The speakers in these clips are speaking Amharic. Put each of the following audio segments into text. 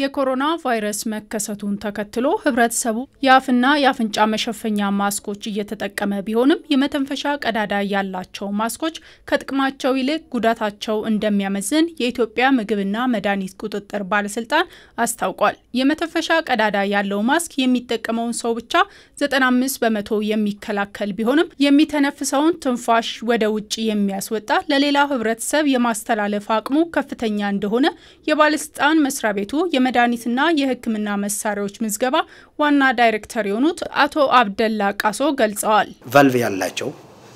የኮሮና ቫይረስ መከሰቱን ተከትሎ ህብረተሰቡ የአፍና የአፍንጫ መሸፈኛ ማስኮች እየተጠቀመ ቢሆንም የመተንፈሻ ቀዳዳ ያላቸው ማስኮች ከጥቅማቸው ይልቅ ጉዳታቸው እንደሚያመዝን የኢትዮጵያ ምግብና መድኃኒት ቁጥጥር ባለስልጣን አስታውቋል። የመተንፈሻ ቀዳዳ ያለው ማስክ የሚጠቀመውን ሰው ብቻ 95 በመቶ የሚከላከል ቢሆንም የሚተነፍሰውን ትንፋሽ ወደ ውጭ የሚያስወጣ ለሌላው ህብረተሰብ የማስተላለፍ አቅሙ ከፍተኛ እንደሆነ የባለስልጣን መስሪያ ቤቱ የመድኃኒትና የሕክምና መሳሪያዎች ምዝገባ ዋና ዳይሬክተር የሆኑት አቶ አብደላ ቃሶ ገልጸዋል። ቫልቭ ያላቸው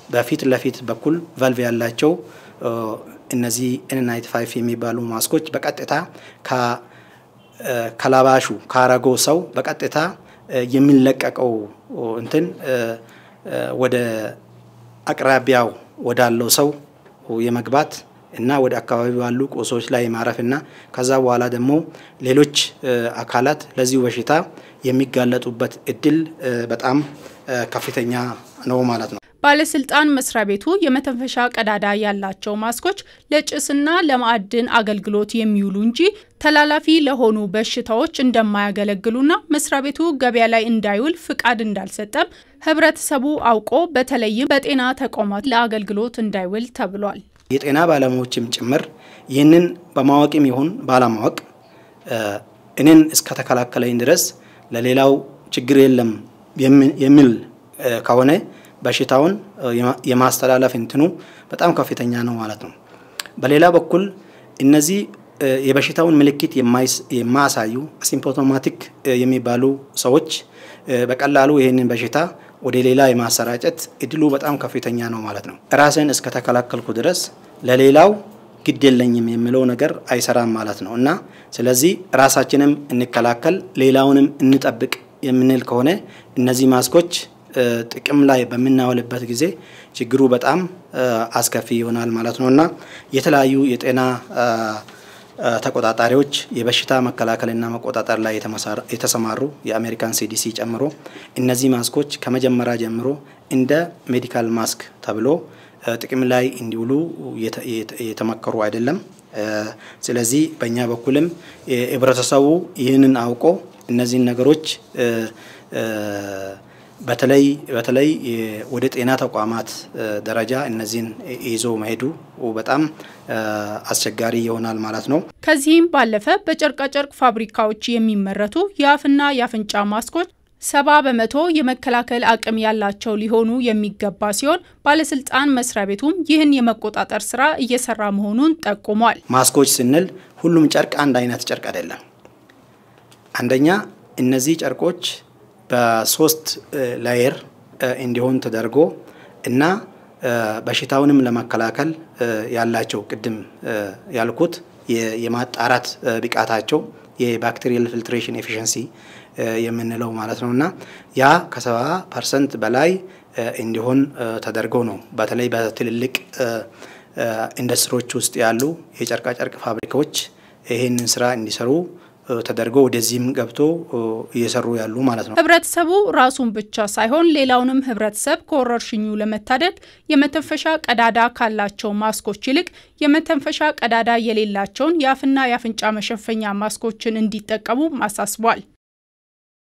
በፊት ለፊት በኩል ቫልቭ ያላቸው እነዚህ N ninety five የሚባሉ ማስኮች በቀጥታ ከለባሹ ካረገው ሰው በቀጥታ የሚለቀቀው እንትን ወደ አቅራቢያው ወዳለው ሰው የመግባት እና ወደ አካባቢ ባሉ ቁሶች ላይ ማረፍ እና ከዛ በኋላ ደግሞ ሌሎች አካላት ለዚሁ በሽታ የሚጋለጡበት እድል በጣም ከፍተኛ ነው ማለት ነው። ባለስልጣን መስሪያ ቤቱ የመተንፈሻ ቀዳዳ ያላቸው ማስኮች ለጭስና ለማዕድን አገልግሎት የሚውሉ እንጂ ተላላፊ ለሆኑ በሽታዎች እንደማያገለግሉና መስሪያ ቤቱ ገበያ ላይ እንዳይውል ፍቃድ እንዳልሰጠም ህብረተሰቡ አውቆ በተለይም በጤና ተቋማት ለአገልግሎት እንዳይውል ተብሏል። የጤና ባለሙያዎችም ጭምር ይህንን በማወቅም ይሁን ባለማወቅ እኔን እስከተከላከለኝ ድረስ ለሌላው ችግር የለም የሚል ከሆነ በሽታውን የማስተላለፍ እንትኑ በጣም ከፍተኛ ነው ማለት ነው። በሌላ በኩል እነዚህ የበሽታውን ምልክት የማያሳዩ አሲምፕቶማቲክ የሚባሉ ሰዎች በቀላሉ ይህንን በሽታ ወደ ሌላ የማሰራጨት እድሉ በጣም ከፍተኛ ነው ማለት ነው። ራስን እስከተከላከልኩ ድረስ ለሌላው ግድ የለኝም የሚለው ነገር አይሰራም ማለት ነው እና ስለዚህ ራሳችንም እንከላከል፣ ሌላውንም እንጠብቅ የምንል ከሆነ እነዚህ ማስኮች ጥቅም ላይ በምናውልበት ጊዜ ችግሩ በጣም አስከፊ ይሆናል ማለት ነው እና የተለያዩ የጤና ተቆጣጣሪዎች የበሽታ መከላከልና መቆጣጠር ላይ የተሰማሩ የአሜሪካን CDC ጨምሮ እነዚህ ማስኮች ከመጀመሪያ ጀምሮ እንደ medical mask ተብሎ ጥቅም ላይ እንዲውሉ የተመከሩ አይደለም። ስለዚህ በእኛ በኩልም ህብረተሰቡ ይህንን አውቆ እነዚህን ነገሮች በተለይ በተለይ ወደ ጤና ተቋማት ደረጃ እነዚህን ይዞ መሄዱ በጣም አስቸጋሪ ይሆናል ማለት ነው። ከዚህም ባለፈ በጨርቃጨርቅ ፋብሪካዎች የሚመረቱ የአፍና የአፍንጫ ማስኮች ሰባ በመቶ የመከላከል አቅም ያላቸው ሊሆኑ የሚገባ ሲሆን ባለስልጣን መስሪያ ቤቱም ይህን የመቆጣጠር ስራ እየሰራ መሆኑን ጠቁሟል። ማስኮች ስንል ሁሉም ጨርቅ አንድ አይነት ጨርቅ አይደለም። አንደኛ እነዚህ ጨርቆች በሶስት layer እንዲሆን ተደርጎ እና በሽታውንም ለመከላከል ያላቸው ቅድም ያልኩት የማጣራት ብቃታቸው የ bacterial filtration efficiency የምንለው ማለት ነው እና ያ ከሰባ percent በላይ እንዲሆን ተደርገው ነው። በተለይ በትልልቅ ኢንዱስትሪዎች ውስጥ ያሉ የጨርቃጨርቅ ፋብሪካዎች ይህንን ስራ እንዲሰሩ ተደርጎ ወደዚህም ገብቶ እየሰሩ ያሉ ማለት ነው። ህብረተሰቡ ራሱን ብቻ ሳይሆን ሌላውንም ህብረተሰብ ከወረርሽኙ ለመታደግ የመተንፈሻ ቀዳዳ ካላቸው ማስኮች ይልቅ የመተንፈሻ ቀዳዳ የሌላቸውን የአፍና የአፍንጫ መሸፈኛ ማስኮችን እንዲጠቀሙ አሳስቧል።